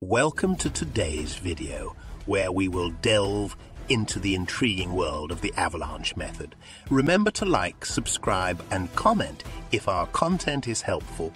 Welcome to today's video, where we will delve into the intriguing world of the avalanche method. Remember to like, subscribe, and comment if our content is helpful.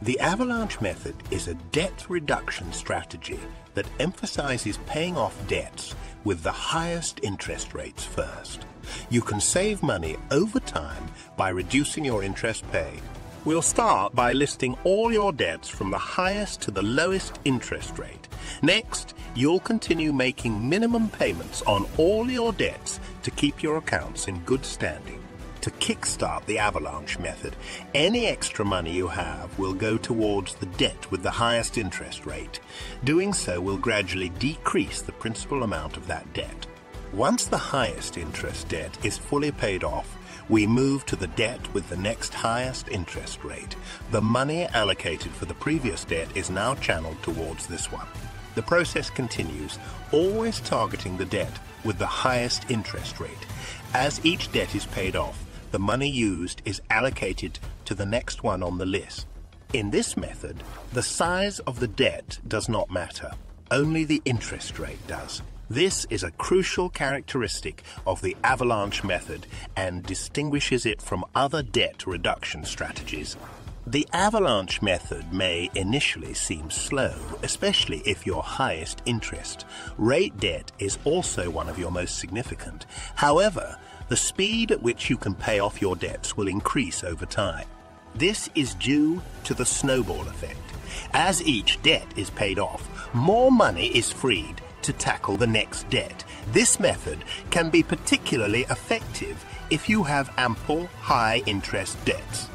The avalanche method is a debt reduction strategy that emphasizes paying off debts with the highest interest rates first. You can save money over time by reducing your interest paid We'll start by listing all your debts from the highest to the lowest interest rate. Next, you'll continue making minimum payments on all your debts to keep your accounts in good standing. To kickstart the avalanche method, any extra money you have will go towards the debt with the highest interest rate. Doing so will gradually decrease the principal amount of that debt. Once the highest interest debt is fully paid off, we move to the debt with the next highest interest rate. The money allocated for the previous debt is now channeled towards this one. The process continues, always targeting the debt with the highest interest rate. As each debt is paid off, the money used is allocated to the next one on the list. In this method, the size of the debt does not matter, only the interest rate does. This is a crucial characteristic of the avalanche method and distinguishes it from other debt reduction strategies. The avalanche method may initially seem slow, especially if your highest interest rate debt is also one of your most significant. However, the speed at which you can pay off your debts will increase over time. This is due to the snowball effect. As each debt is paid off, more money is freed to tackle the next debt. This method can be particularly effective if you have ample high interest debts.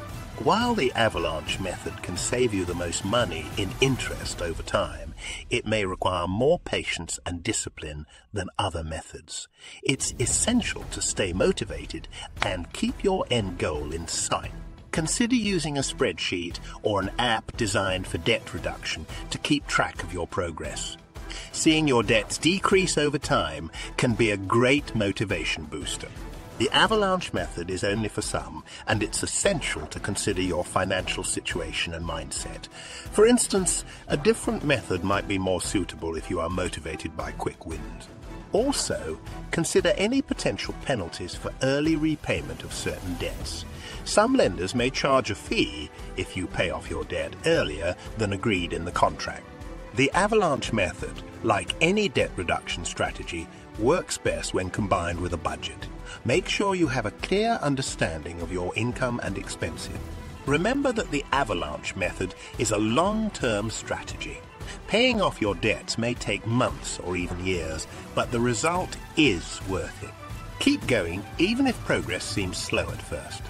While the avalanche method can save you the most money in interest over time, it may require more patience and discipline than other methods. It's essential to stay motivated and keep your end goal in sight. Consider using a spreadsheet or an app designed for debt reduction to keep track of your progress. Seeing your debts decrease over time can be a great motivation booster. The avalanche method is only for some, and it's essential to consider your financial situation and mindset. For instance, a different method might be more suitable if you are motivated by quick wins. Also, consider any potential penalties for early repayment of certain debts. Some lenders may charge a fee if you pay off your debt earlier than agreed in the contract. The avalanche method, like any debt reduction strategy, works best when combined with a budget. Make sure you have a clear understanding of your income and expenses. Remember that the avalanche method is a long-term strategy. Paying off your debts may take months or even years, but the result is worth it. Keep going even if progress seems slow at first.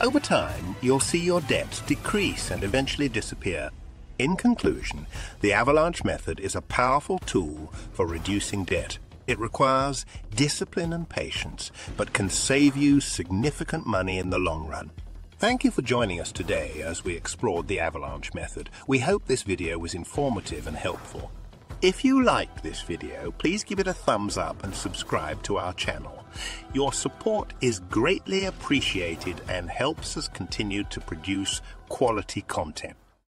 Over time, you'll see your debts decrease and eventually disappear in conclusion, the avalanche method is a powerful tool for reducing debt. It requires discipline and patience, but can save you significant money in the long run. Thank you for joining us today as we explored the avalanche method. We hope this video was informative and helpful. If you liked this video, please give it a thumbs up and subscribe to our channel. Your support is greatly appreciated and helps us continue to produce quality content.